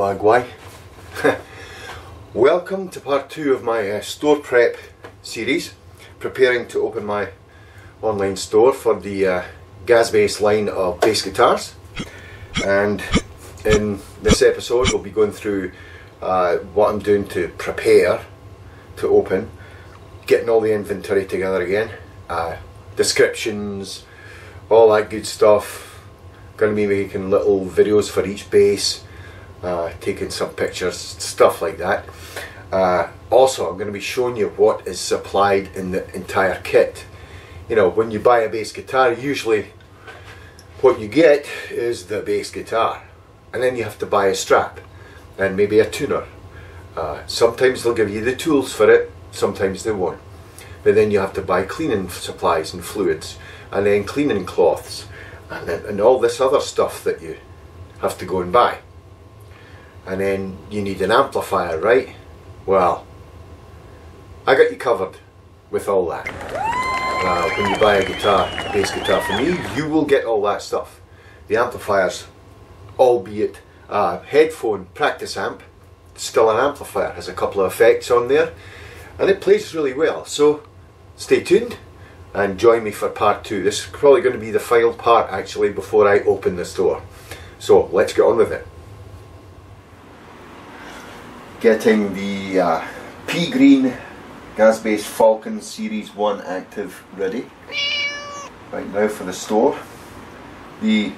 Magwai. Welcome to part two of my uh, store prep series, preparing to open my online store for the uh, GazzBass line of bass guitars. And in this episode, we'll be going through uh, what I'm doing to prepare to open, getting all the inventory together again, uh, descriptions, all that good stuff. Going to be making little videos for each bass, uh, taking some pictures, stuff like that. Uh, also, I'm going to be showing you what is supplied in the entire kit. You know, when you buy a bass guitar, usually what you get is the bass guitar, and then you have to buy a strap and maybe a tuner. Uh, sometimes they'll give you the tools for it, sometimes they won't. But then you have to buy cleaning supplies and fluids, and then cleaning cloths, and, and all this other stuff that you have to go and buy. And then you need an amplifier, right? Well, I got you covered with all that. Uh, when you buy a guitar, a bass guitar from me, you will get all that stuff. The amplifiers, albeit a headphone practice amp, still an amplifier, has a couple of effects on there, and it plays really well. So stay tuned and join me for part two. This is probably going to be the final part actually before I open the store. So let's get on with it. Getting the uh, P Green GazzBass Falcon Series 1 active ready. Right now for the store. The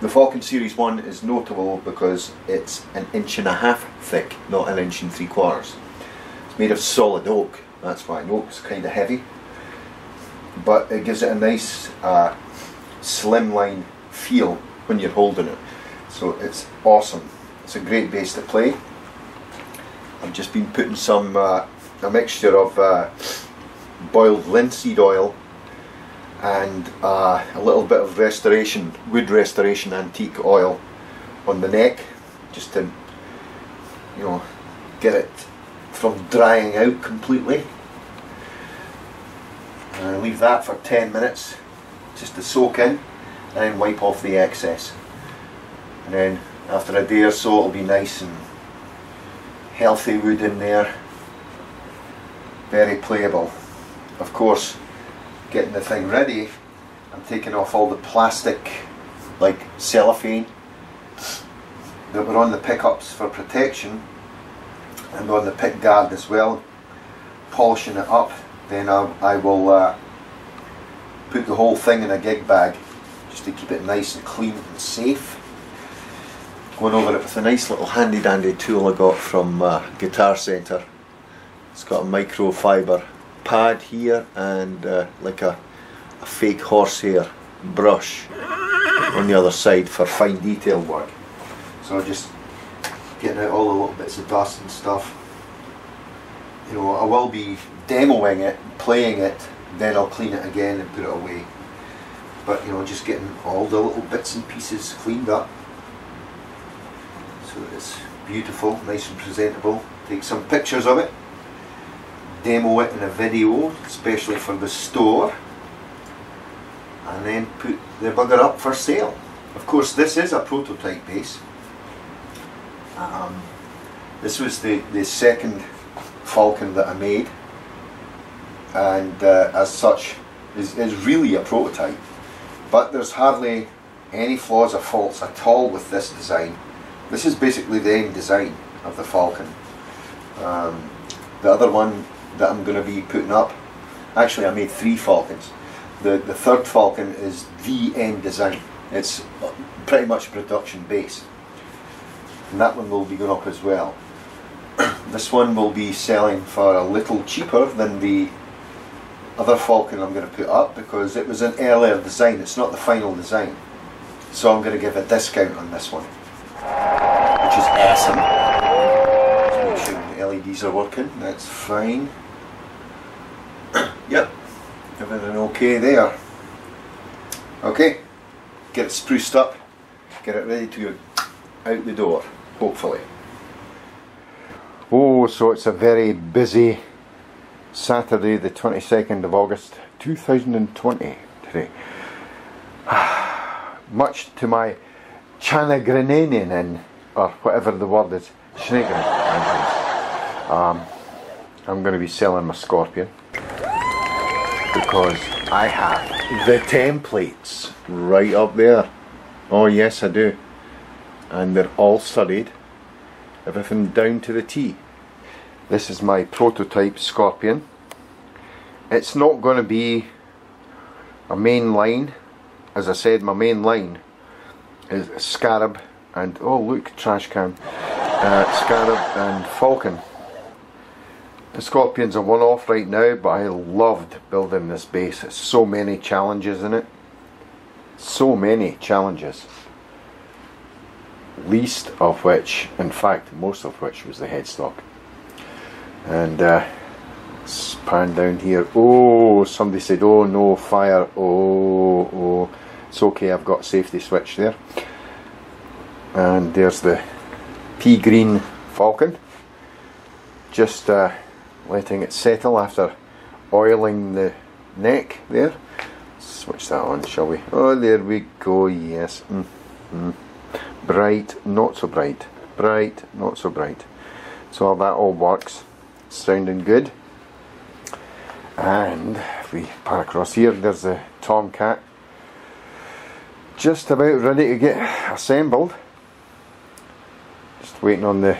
the Falcon Series 1 is notable because it's an inch and a half thick, not an inch and three quarters. It's made of solid oak, that's why. Oak's kind of heavy but it gives it a nice uh, slimline feel when you're holding it. So it's awesome. It's a great bass to play. I've just been putting some uh, a mixture of uh, boiled linseed oil and uh, a little bit of restoration, wood restoration antique oil on the neck just to you know get it from drying out completely and I leave that for 10 minutes just to soak in and then wipe off the excess and then after a day or so it'll be nice and healthy wood in there. Very playable. Of course getting the thing ready I'm taking off all the plastic like cellophane that were on the pickups for protection and on the pick guard as well polishing it up. Then I, I will uh, put the whole thing in a gig bag just to keep it nice and clean and safe. Over it with a nice little handy dandy tool I got from uh, Guitar Centre. It's got a microfiber pad here and uh, like a, a fake horsehair brush on the other side for fine detail work. So I'm just getting out all the little bits of dust and stuff. You know, I will be demoing it, playing it, then I'll clean it again and put it away. But you know, just getting all the little bits and pieces cleaned up. So it's beautiful, nice and presentable. Take some pictures of it, demo it in a video, especially for the store, and then put the bugger up for sale. Of course, this is a prototype base. Um, this was the, the second Falcon that I made. And uh, as such is, is really a prototype. But there's hardly any flaws or faults at all with this design this is basically the end design of the Falcon. Um, the other one that I'm going to be putting up actually I made three Falcons. The, the third Falcon is the end design. It's pretty much production base. And that one will be going up as well. This one will be selling for a little cheaper than the other Falcon I'm going to put up because it was an earlier design, it's not the final design. So I'm going to give a discount on this one, which is awesome. Just make sure the LEDs are working, that's fine. yep, everything okay there. Okay, get it spruced up, get it ready to go out the door, hopefully. Oh, so it's a very busy Saturday the 22nd of August 2020 today. much to my chanagreninin, or whatever the word is. Um, I'm going to be selling my Scorpion because I have the templates right up there. Oh yes I do. And they're all studied. Everything down to the T. This is my prototype Scorpion. It's not going to be a main line. As I said, my main line is Scarab and, oh look, trash can. Uh, Scarab and Falcon. The Scorpion's a one-off right now, but I loved building this base. It's so many challenges in it. So many challenges. Least of which, in fact, most of which was the headstock. And uh, pan down here. Oh, somebody said, oh no, fire. Oh, oh. It's okay, I've got safety switch there. And there's the pea green falcon. Just uh, letting it settle after oiling the neck there. Switch that on, shall we? Oh, there we go, yes. Mm -hmm. Bright, not so bright. Bright, not so bright. So that all works. Sounding good. And if we pan across here, there's the Tomcat. Just about ready to get assembled. Just waiting on the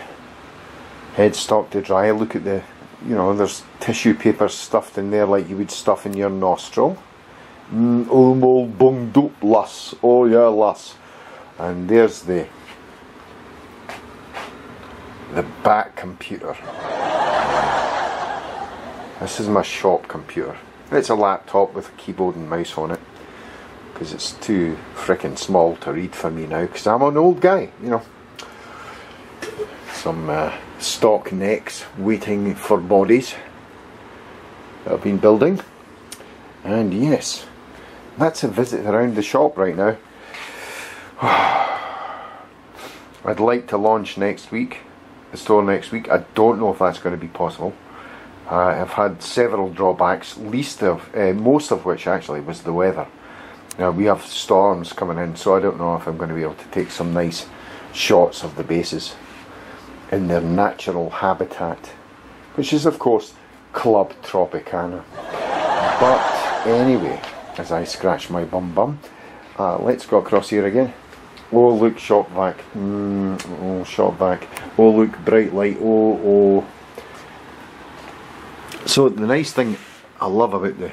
headstock to dry. Look at the you know, there's tissue paper stuffed in there like you would stuff in your nostril. Mm, oh. Oh yeah, lass. And there's the the back computer. This is my shop computer. It's a laptop with a keyboard and mouse on it because it's too freaking small to read for me now because I'm an old guy, you know. Some uh, stock necks waiting for bodies that I've been building. And yes that's a visit around the shop right now. I'd like to launch next week the store next week. I don't know if that's going to be possible. Uh, I've had several drawbacks least of uh, most of which actually was the weather now we have storms coming in so I don't know if I'm going to be able to take some nice shots of the bases in their natural habitat, which is of course Club Tropicana. But anyway, as I scratch my bum bum, uh, let's go across here again. Oh look, shop back. Mm, oh, shop vac. Oh look, bright light. Oh, oh. So the nice thing I love about the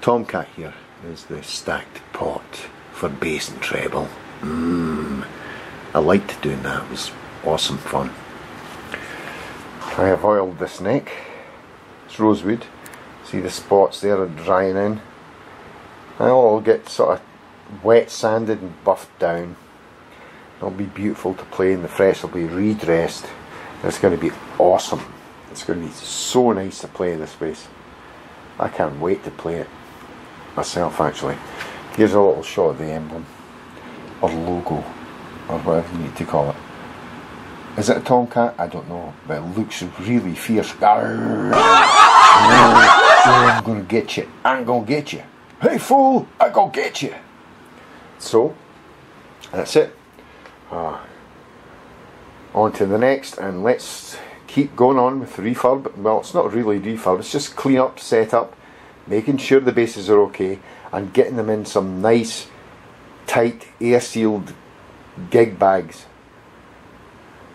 Tomcat here is the stacked pot for bass and treble. Mm. I liked doing that. It was awesome fun. I have oiled this neck. It's rosewood. See the spots there are drying in. Now it'll get sort of wet sanded and buffed down. It'll be beautiful to play and the frets will be redressed. It's going to be awesome. It's going to be so nice to play in this bass. I can't wait to play it myself actually. Here's a little shot of the emblem or logo or whatever you need to call it. Is it a tomcat? I don't know, but it looks really fierce. I'm gonna get you. I'm gonna get you. Hey fool, I'm gonna get you. So, that's it. Uh, on to the next, and let's keep going on with refurb. Well, it's not really refurb, it's just clean up, set up, making sure the bases are okay, and getting them in some nice, tight, air sealed gig bags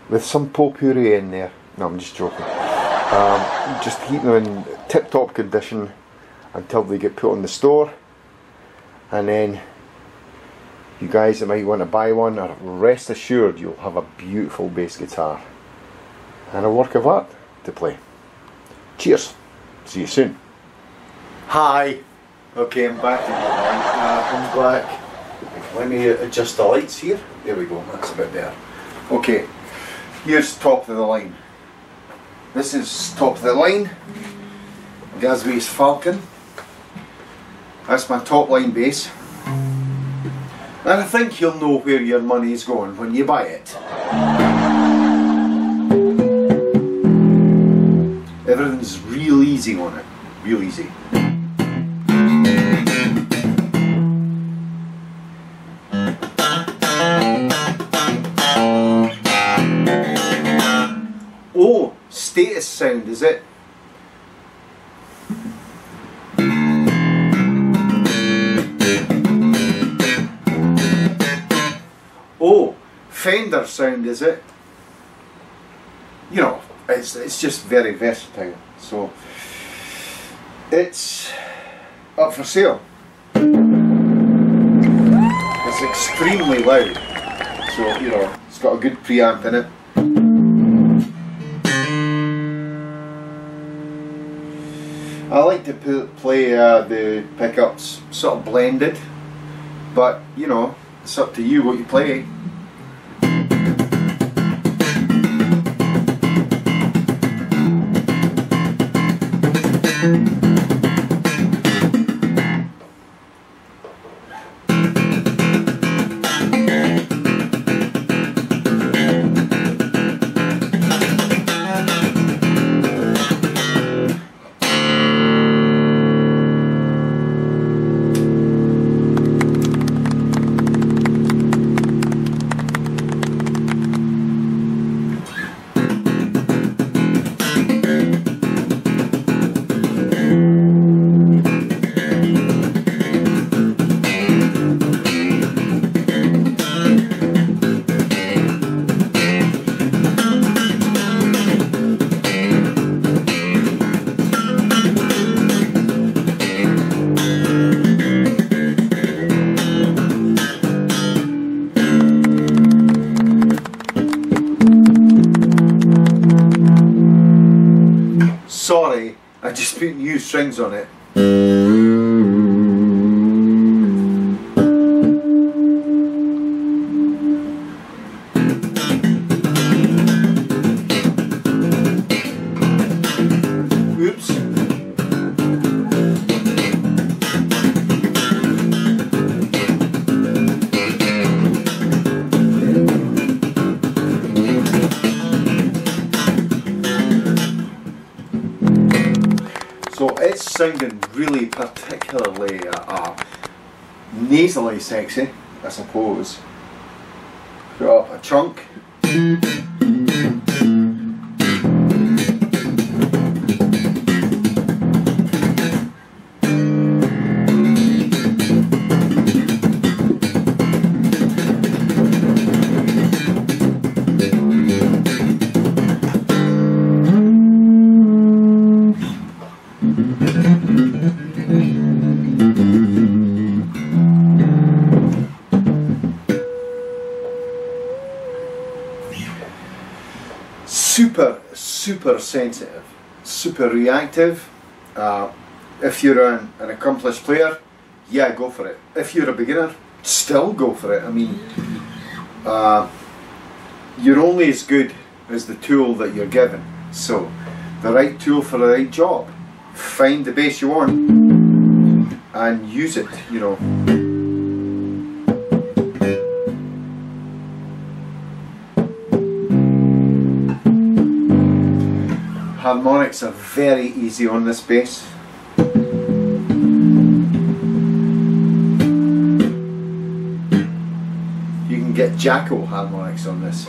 with some potpourri in there. No, I'm just joking. Um, just keep them in tip-top condition until they get put on the store, and then you guys that might want to buy one are rest assured you'll have a beautiful bass guitar and a work of art to play. Cheers. See you soon. Hi. Okay, I'm back. Uh, I'm back. Let me adjust the lights here. There we go. That's a bit better. Okay. Here's top of the line. This is top of the line. GazzBass Falcon. That's my top line bass. And I think you'll know where your money is going when you buy it. Everything's real easy on it. Real easy. Is it? Oh, Fender sound, is it? You know, it's, it's just very versatile. So, it's up for sale. It's extremely loud. So, you know, it's got a good preamp in it. I like to play uh, the pickups sort of blended, but you know, it's up to you what you play. Sorry, I just put new strings on it. So it's sounding really particularly uh, uh, nasally sexy, I suppose. Got a chunk. Super sensitive, super reactive. Uh, if you're an, an accomplished player, yeah, go for it. If you're a beginner, still go for it. I mean, uh, you're only as good as the tool that you're given. So, the right tool for the right job. Find the bass you want and use it, you know. Harmonics are very easy on this bass. You can get Jaco harmonics on this.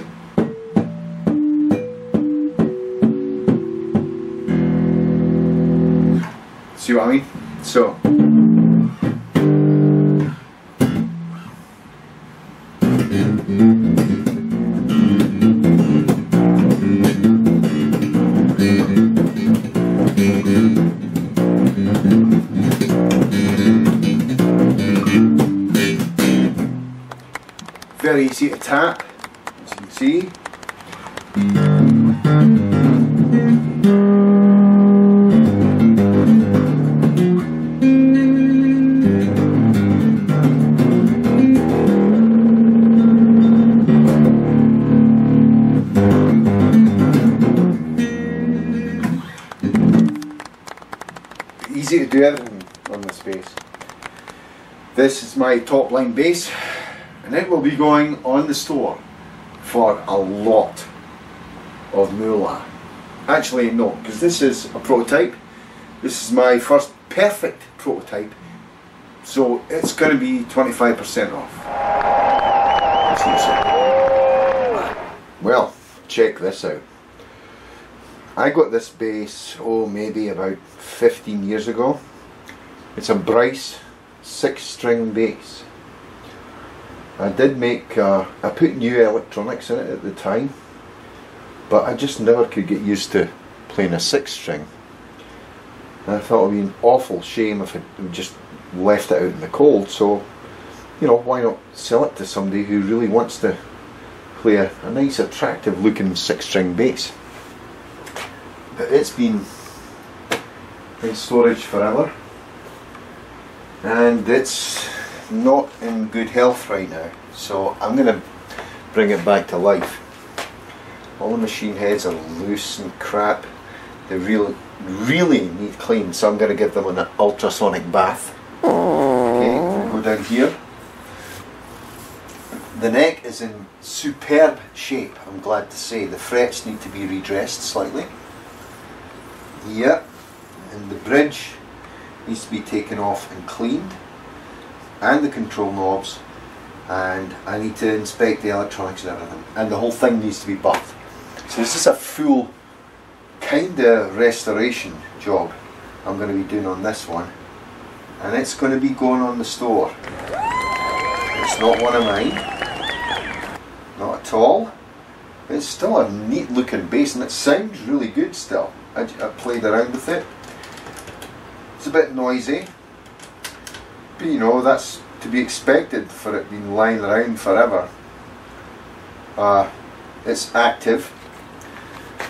See what I mean? So. My top line bass and it will be going on the store for a lot of moolah. Actually no, because this is a prototype. This is my first perfect prototype. So it's going to be 25% off. Well, check this out. I got this bass, oh maybe about 15 years ago. It's a Brice six string bass. I did make, uh, I put new electronics in it at the time, but I just never could get used to playing a six string. And I thought it would be an awful shame if I just left it out in the cold, so, you know, why not sell it to somebody who really wants to play a, a nice attractive looking six string bass. But it's been in storage forever and it's not in good health right now. So I'm going to bring it back to life. All the machine heads are loose and crap. They really really need clean so I'm going to give them an ultrasonic bath. Okay go down here. The neck is in superb shape I'm glad to say. The frets need to be redressed slightly. Yeah and the bridge needs to be taken off and cleaned and the control knobs and I need to inspect the electronics and everything. And the whole thing needs to be buffed. So this is a full kind of restoration job I'm going to be doing on this one. And it's going to be going on the store. It's not one of mine. Not at all. It's still a neat looking bass and it sounds really good still. I, I played around with it it's a bit noisy, but you know, that's to be expected for it being lying around forever. Uh, it's active.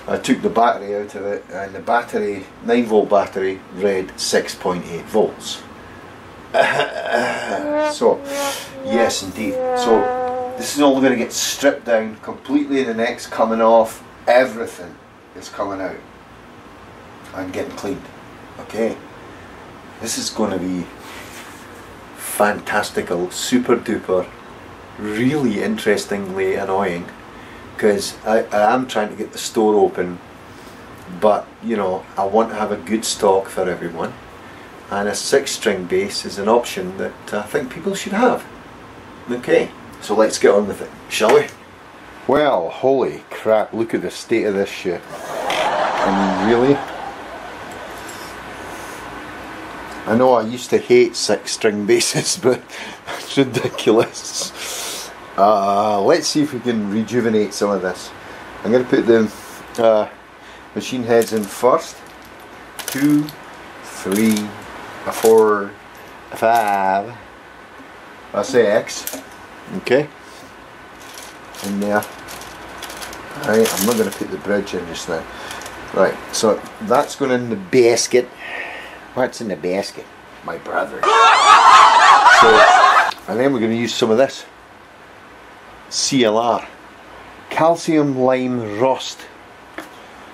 I took the battery out of it and the battery, 9 volt battery, read 6.8 volts. so, yes indeed. So, this is all going to get stripped down completely, the neck's coming off, everything is coming out and getting cleaned. Okay. This is going to be fantastical, super duper, really interestingly annoying because I, I am trying to get the store open but you know I want to have a good stock for everyone and a six string bass is an option that I think people should have. Okay, so let's get on with it, shall we? Well, holy crap, look at the state of this shit. I mean, really? I know I used to hate six string basses, but it's ridiculous. Uh, let's see if we can rejuvenate some of this. I'm going to put the uh, machine heads in first. Two, three, four, five. That's X. Okay. In there. Right, I'm not going to put the bridge in just now. Right, so that's going in the basket. What's in the basket? My brother. so, and then we're going to use some of this. CLR. Calcium lime rust.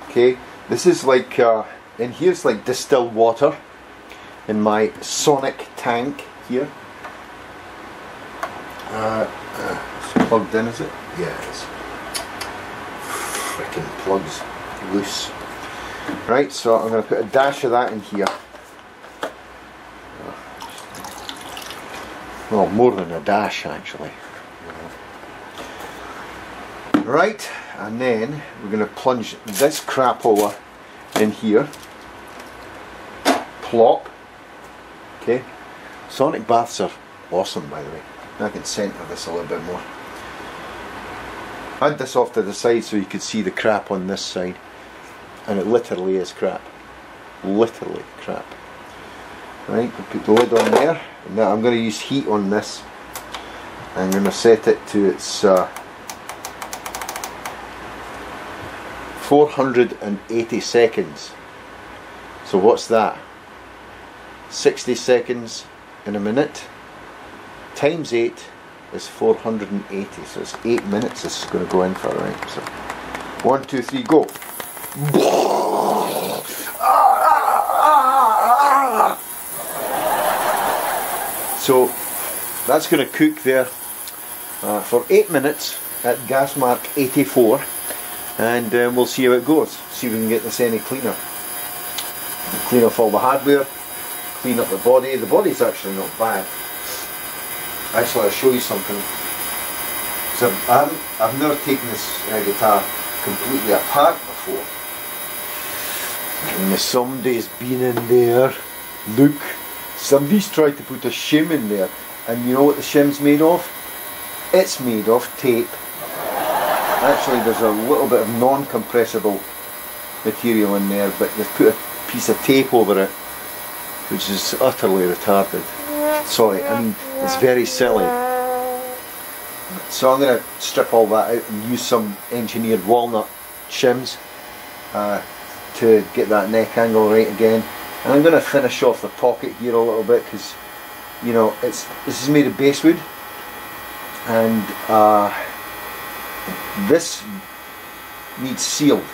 Okay, this is like, uh, and here's like distilled water in my sonic tank here. Uh, uh, it's plugged in, is it? Yeah, it is. Freaking plugs loose. Right, so I'm going to put a dash of that in here. Well, more than a dash actually. Right, and then we're going to plunge this crap crapola in here. Plop. Okay. Sonic baths are awesome by the way. I can centre this a little bit more. Had this off to the side so you could see the crap on this side. And it literally is crap. Literally crap. Right, we'll put the lid on there. Now I'm going to use heat on this. I'm going to set it to its uh, 480 seconds. So what's that? 60 seconds in a minute times 8 is 480 so it's 8 minutes this is going to go in for right so 1 2 3 go So that's going to cook there uh, for 8 minutes at gas mark 84 and um, we'll see how it goes. See if we can get this any cleaner. Clean off all the hardware, clean up the body. The body's actually not bad. Actually I'll show you something. So I've, I've never taken this uh, guitar completely apart before. And somebody's been in there. Look, somebody's tried to put a shim in there. And you know what the shim's made of? It's made of tape. Actually, there's a little bit of non-compressible material in there, but they've put a piece of tape over it, which is utterly retarded. Sorry, I mean, it's very silly. So I'm going to strip all that out and use some engineered walnut shims uh, to get that neck angle right again. And I'm going to finish off the pocket here a little bit because, you know, it's this is made of basswood and uh, this needs sealed.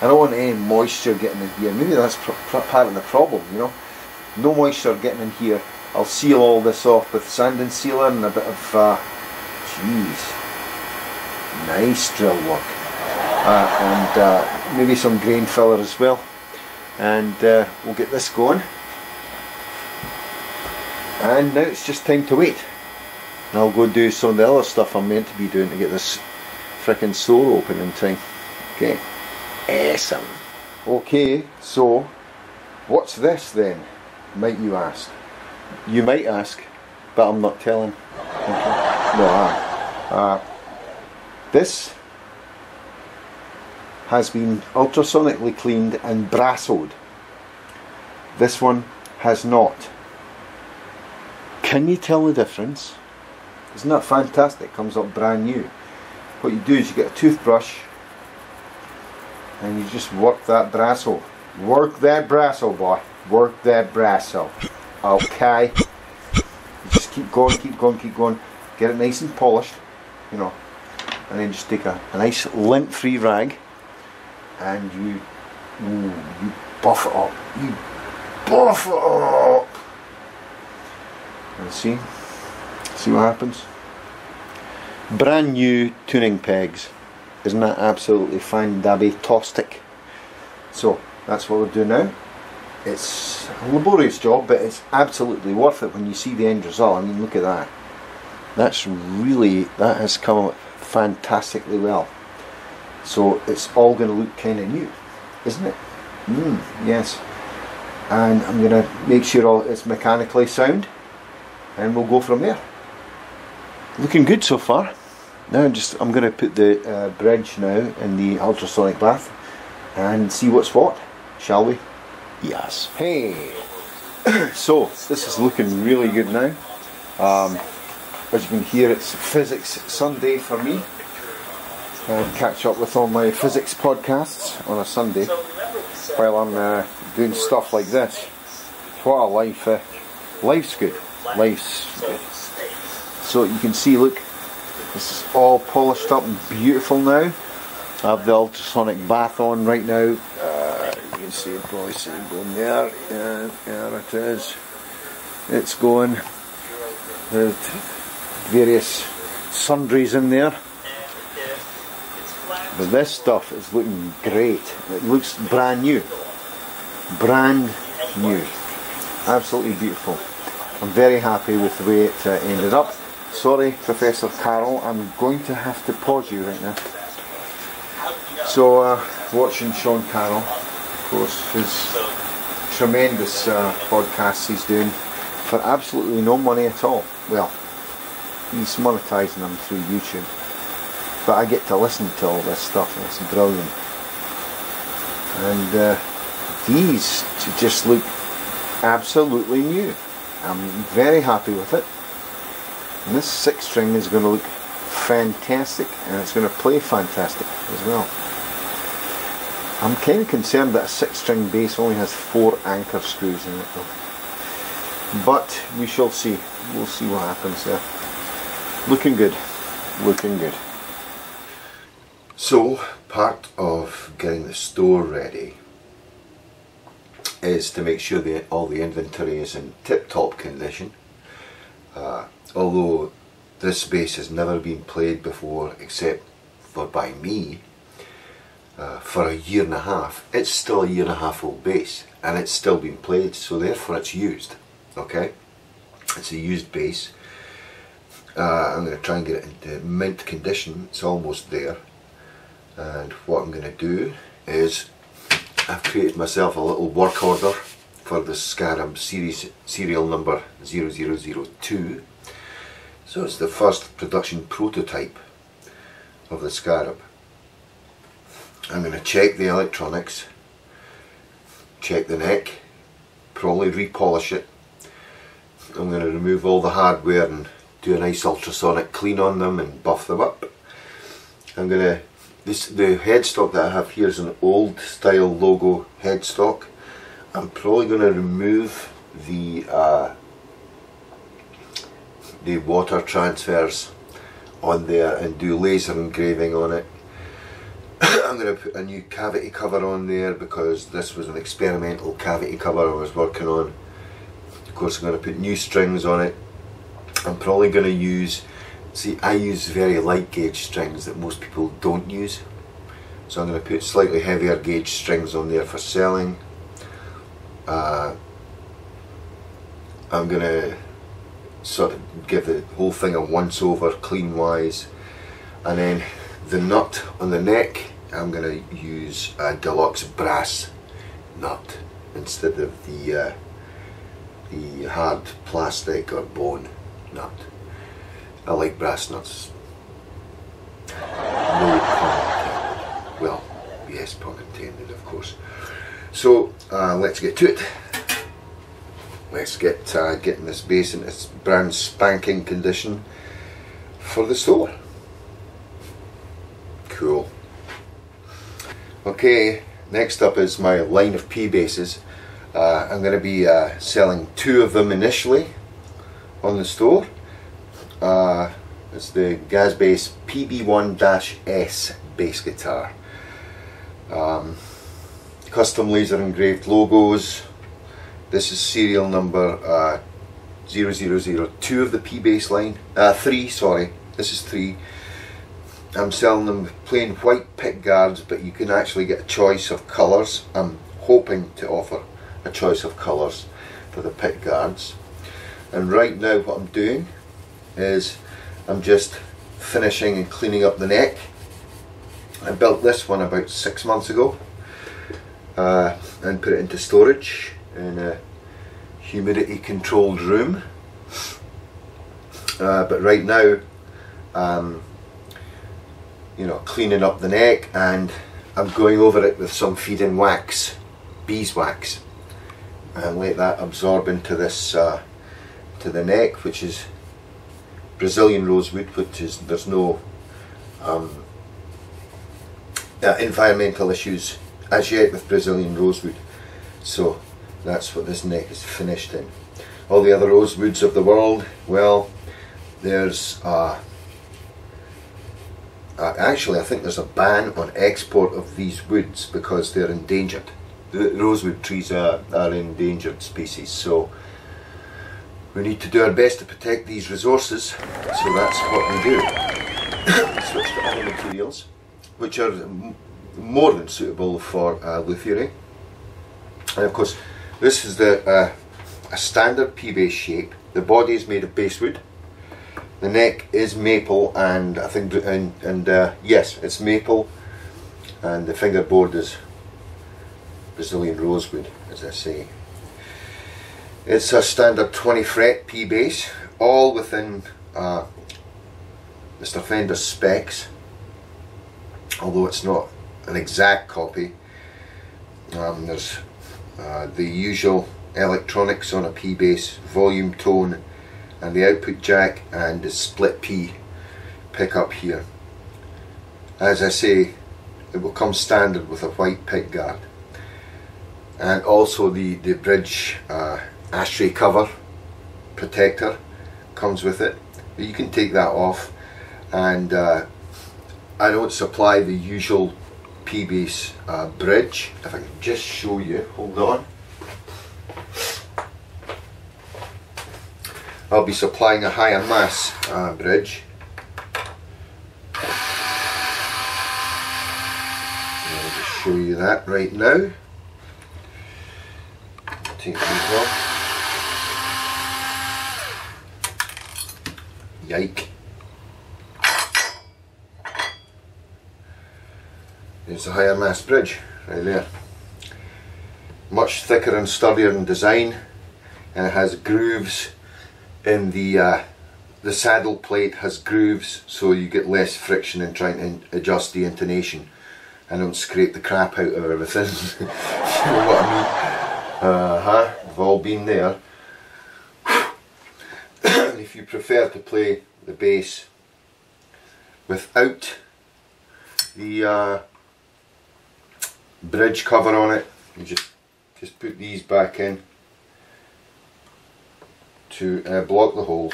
I don't want any moisture getting in here. Maybe that's part of the problem, you know. No moisture getting in here. I'll seal all this off with sand and sealer and a bit of, uh, nice drill work. Uh, and uh, maybe some grain filler as well. And uh, we'll get this going. And now it's just time to wait. And I'll go do some of the other stuff I'm meant to be doing to get this fricking store open in time. Okay. Awesome. Okay, so what's this then? Might you ask? You might ask, but I'm not telling. No, uh, uh, this has been ultrasonically cleaned and brassoed. This one has not. Can you tell the difference? Isn't that fantastic? Comes up brand new. What you do is you get a toothbrush and you just work that brasso. Work that brasso, boy. Work that brasso. Okay. You just keep going, keep going, keep going. Get it nice and polished, you know. And then just take a, a nice lint-free rag and you, ooh, you buff it up. You buff it up. And see, see what happens. Brand new tuning pegs. Isn't that absolutely fine, dabby tostic? So that's what we'll do now. It's a laborious job, but it's absolutely worth it when you see the end result. I mean, look at that. That's really, that has come fantastically well. So it's all going to look kind of new, isn't it? Mm, yes. And I'm going to make sure all it's mechanically sound, and we'll go from there. Looking good so far. Now I'm just I'm going to put the uh, bridge now in the ultrasonic bath and see what's what, shall we? Yes. Hey. so this is looking really good now. Um, as you can hear, it's Physics Sunday for me. Catch up with all my physics podcasts on a Sunday while I'm uh, doing stuff like this. What a life! Uh, life's good. Life's good. So you can see, look, this is all polished up and beautiful now. I have the ultrasonic bath on right now. Uh, you can see it probably see it going there. Yeah, there it is. It's going. There's various sundries in there. But this stuff is looking great. It looks brand new. Brand new. Absolutely beautiful. I'm very happy with the way it uh, ended up. Sorry, Professor Carroll, I'm going to have to pause you right now. So, uh, watching Sean Carroll, of course, his tremendous uh, podcasts he's doing for absolutely no money at all. Well, he's monetizing them through YouTube, but I get to listen to all this stuff, and it's brilliant. And uh, these just look absolutely new. I'm very happy with it. And this six string is going to look fantastic and it's going to play fantastic as well. I'm kind of concerned that a six string bass only has four anchor screws in it though. But we shall see. We'll see what happens there. Looking good. Looking good. So, part of getting the store ready is to make sure that all the inventory is in tip-top condition. Uh, although this bass has never been played before except for by me uh, for a year and a half it's still a year and a half old base and it's still being played so therefore it's used okay it's a used base. uh, I'm going to try and get it into mint condition it's almost there and what I'm going to do is I've created myself a little work order for the Scarab series serial number 0002 so it's the first production prototype of the Scarab. I'm going to check the electronics check the neck probably repolish it. I'm going to remove all the hardware and do a nice ultrasonic clean on them and buff them up. I'm going to this the headstock that I have here is an old style logo headstock. I'm probably going to remove the uh, the water transfers on there and do laser engraving on it. I'm going to put a new cavity cover on there because this was an experimental cavity cover I was working on. Of course I'm going to put new strings on it. I'm probably going to use See, I use very light gauge strings that most people don't use. So I'm going to put slightly heavier gauge strings on there for selling. Uh, I'm going to sort of give the whole thing a once over clean wise. And then the nut on the neck, I'm going to use a deluxe brass nut instead of the uh, the hard plastic or bone nut. I like brass nuts. No pun intended. Well, yes, pun intended, of course. So uh, let's get to it. Let's get uh, getting this base in its brand spanking condition for the store. Cool. Okay, next up is my line of P bases. Uh, I'm going to be uh, selling two of them initially on the store uh, it's the GazzBass PB1-S bass guitar. Um, custom laser engraved logos. This is serial number uh, 0002 of the P bass line. Uh, 3, sorry. This is 3. I'm selling them plain white pick guards, but you can actually get a choice of colours. I'm hoping to offer a choice of colours for the pick guards. And right now what I'm doing is I'm just finishing and cleaning up the neck. I built this one about six months ago uh, and put it into storage in a humidity controlled room. Uh, but right now, um, you know, cleaning up the neck and I'm going over it with some feed-in wax, beeswax, and let that absorb into this, uh, to the neck, which is Brazilian rosewood, which is there's no um, uh, environmental issues as yet with Brazilian rosewood. So that's what this neck is finished in. All the other rosewoods of the world, well, there's uh, uh, actually I think there's a ban on export of these woods because they're endangered. The rosewood trees are, are endangered species, so we need to do our best to protect these resources, so that's what we do. Switch to other materials, which are more than suitable for uh, luthiery. And of course, this is the uh, a standard P-bass shape. The body is made of basswood. The neck is maple, and I think, and, and uh, yes, it's maple, and the fingerboard is Brazilian rosewood, as I say. It's a standard 20 fret P bass, all within uh, Mr. Fender's specs, although it's not an exact copy. Um, there's uh, the usual electronics on a P bass, volume tone, and the output jack and the split P pickup here. As I say, it will come standard with a white pick guard. And also the, the bridge uh, ashtray cover protector comes with it. You can take that off. And uh, I don't supply the usual P-bass uh, bridge. If I can just show you hold on. I'll be supplying a higher mass uh, bridge. I'll just show you that right now. Take these off Yike. There's the higher mass bridge right there. much thicker and sturdier in design and it has grooves in the uh, the saddle plate has grooves so you get less friction in trying to adjust the intonation and don't scrape the crap out of everything you know what I mean uh huh we've all been there if you prefer to play the bass without the uh, bridge cover on it you just just put these back in to uh, block the hole.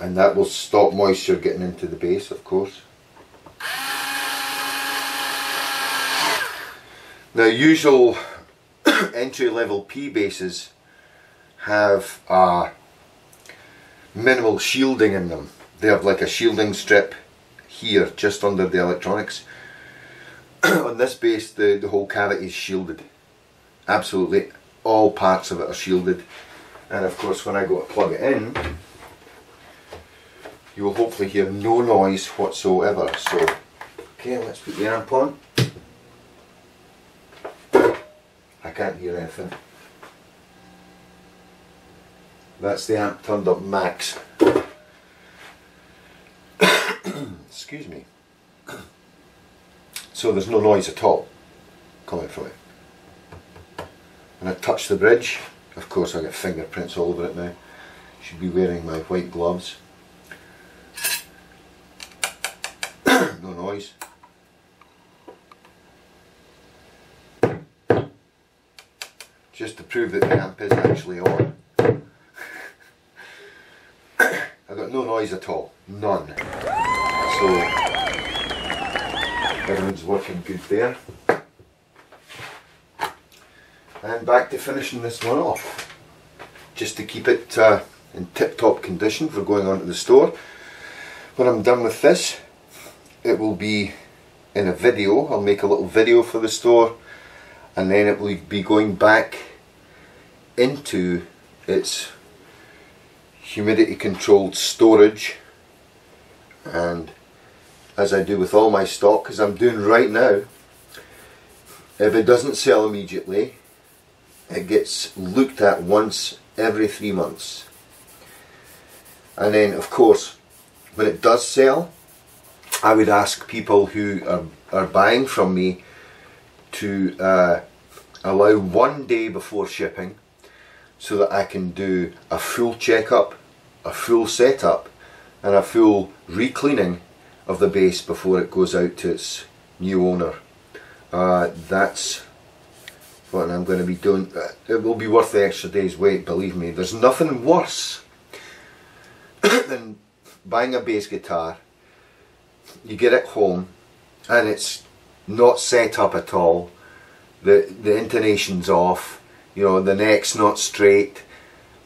And that will stop moisture getting into the bass of course. Now usual entry level P basses have minimal shielding in them. They have like a shielding strip here just under the electronics. On this bass the, the whole cavity is shielded. Absolutely all parts of it are shielded. And of course when I go to plug it in you will hopefully hear no noise whatsoever. So okay let's put the amp on. I can't hear anything that's the amp turned up max. Excuse me. So there's no noise at all coming from it. And I touch the bridge of course I get fingerprints all over it now. Should be wearing my white gloves. No noise. Just to prove that the amp is actually on I got no noise at all. None. So everything's working good there. And back to finishing this one off. Just to keep it uh, in tip-top condition for going on to the store. When I'm done with this it will be in a video. I'll make a little video for the store and then it will be going back into its humidity controlled storage and as I do with all my stock as I'm doing right now if it doesn't sell immediately it gets looked at once every three months. And then, of course, when it does sell, I would ask people who are, are buying from me to uh, allow one day before shipping so that I can do a full checkup, a full setup, and a full re-cleaning of the bass before it goes out to its new owner. Uh, that's what I'm going to be doing. Uh, it will be worth the extra day's wait, believe me. There's nothing worse than buying a bass guitar, you get it home, and it's not set up at all. The, the intonation's off, you know, the neck's not straight,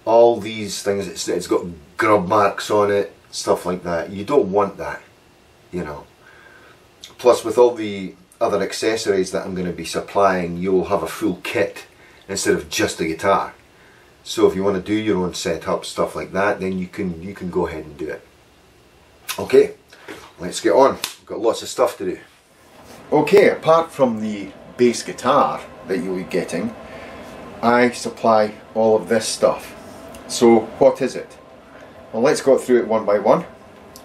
all these things, it's, it's got grub marks on it, stuff like that. You don't want that, you know. Plus with all the other accessories that I'm going to be supplying, you'll have a full kit instead of just a guitar. So if you want to do your own setup, stuff like that, then you can you can go ahead and do it. Okay, let's get on. We've got lots of stuff to do. Okay, apart from the bass guitar that you'll be getting, I supply all of this stuff. So what is it? Well, let's go through it one by one,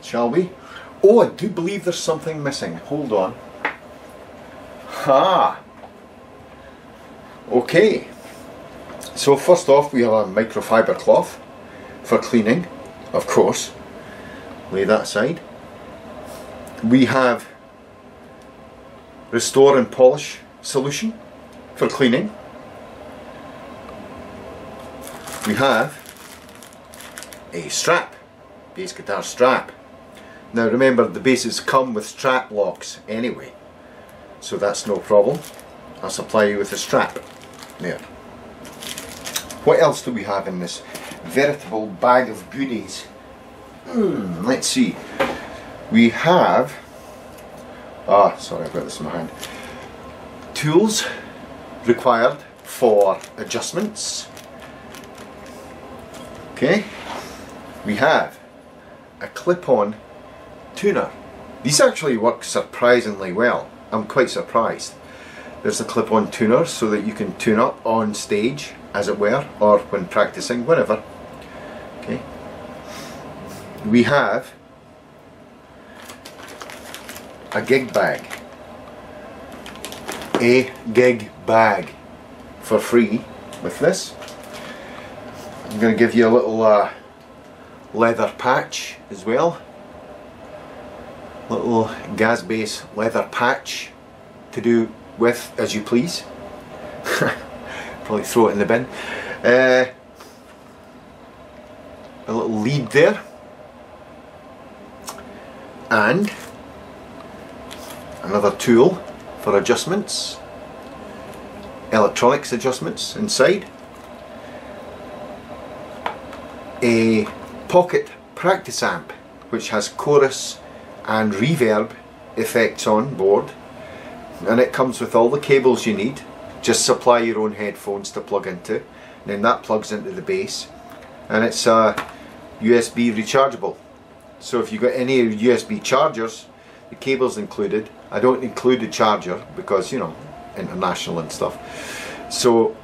shall we? Oh, I do believe there's something missing. Hold on. Ha! Okay. So first off we have a microfiber cloth for cleaning, of course. Lay that aside. We have restore and polish solution for cleaning. We have a strap, bass guitar strap. Now remember the basses come with strap locks anyway so that's no problem. I'll supply you with a strap. There. What else do we have in this veritable bag of goodies? Hmm, let's see. We have, ah, sorry, I've got this in my hand. Tools required for adjustments. Okay. We have a clip-on tuner. These actually work surprisingly well. I'm quite surprised. There's a clip-on tuner so that you can tune up on stage, as it were, or when practicing, whenever. Okay. We have a gig bag. A gig bag for free with this. I'm going to give you a little uh, leather patch as well. Little GazzBass leather patch to do with as you please. Probably throw it in the bin. Uh, a little lead there. And another tool for adjustments. Electronics adjustments inside. A pocket practice amp which has chorus and reverb effects on board and it comes with all the cables you need. Just supply your own headphones to plug into and then that plugs into the bass and it's uh, USB rechargeable. So if you've got any USB chargers the cables included I don't include the charger because you know international and stuff. So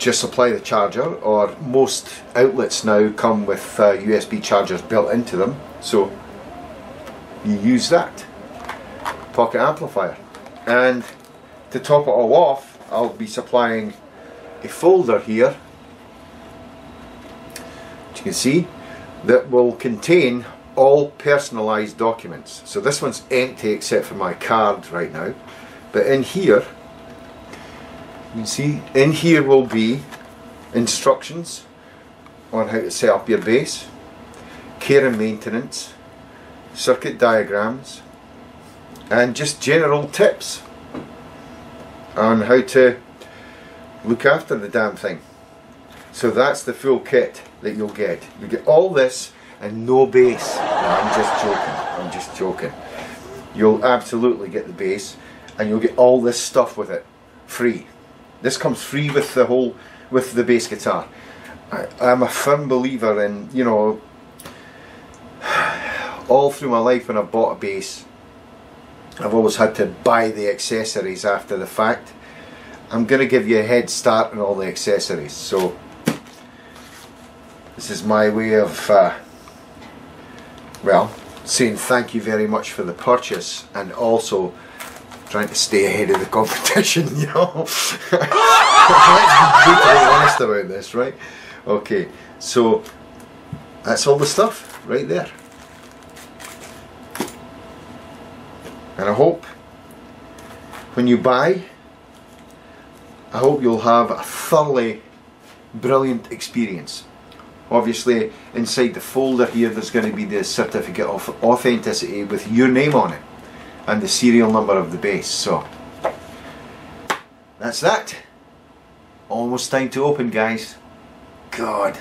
just supply the charger or most outlets now come with uh, USB chargers built into them so you use that pocket amplifier. And to top it all off I'll be supplying a folder here which you can see that will contain all personalized documents. So this one's empty except for my card right now. But in here you see in here will be instructions on how to set up your bass care and maintenance circuit diagrams and just general tips on how to look after the damn thing. So that's the full kit that you'll get. You get all this and no bass. No, I'm just joking. I'm just joking. You'll absolutely get the bass and you'll get all this stuff with it free. This comes free with the whole with the bass guitar. I, I'm a firm believer in, you know, all through my life when I've bought a bass I've always had to buy the accessories after the fact. I'm going to give you a head start on all the accessories. So this is my way of, uh, well, saying thank you very much for the purchase and also trying to stay ahead of the competition, you know. Let's be brutally honest about this, right? Okay, so that's all the stuff right there. and I hope when you buy I hope you'll have a thoroughly brilliant experience obviously inside the folder here there's going to be the certificate of authenticity with your name on it and the serial number of the bass. so. That's that. Almost time to open guys. God.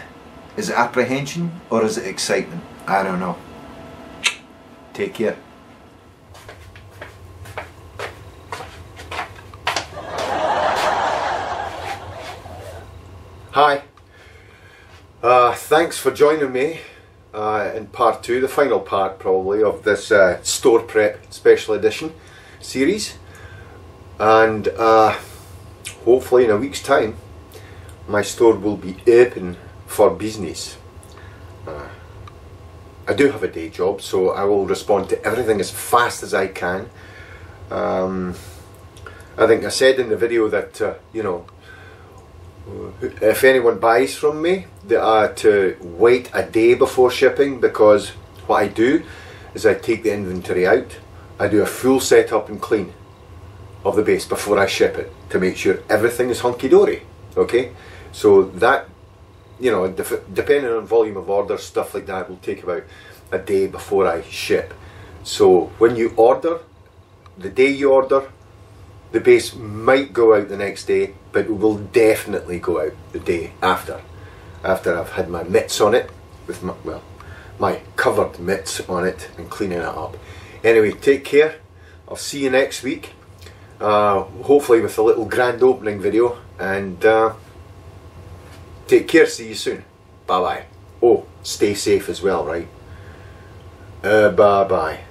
Is it apprehension or is it excitement? I don't know. Take care. Hi. Uh, thanks for joining me uh, in part two, the final part probably of this uh, store prep special edition series. And uh, hopefully in a week's time, my store will be open for business. Uh, I do have a day job, so I will respond to everything as fast as I can. Um, I think I said in the video that, uh, you know, if anyone buys from me, they are to wait a day before shipping because what I do is I take the inventory out, I do a full setup and clean of the bass before I ship it to make sure everything is hunky dory. Okay, so that you know, depending on volume of orders, stuff like that will take about a day before I ship. So when you order, the day you order, the bass might go out the next day, but will definitely go out the day after. After I've had my mitts on it, with my, well, my covered mitts on it and cleaning it up. Anyway, take care. I'll see you next week. Uh, hopefully with a little grand opening video. And uh, take care. See you soon. Bye bye. Oh, stay safe as well, right? Uh, bye bye.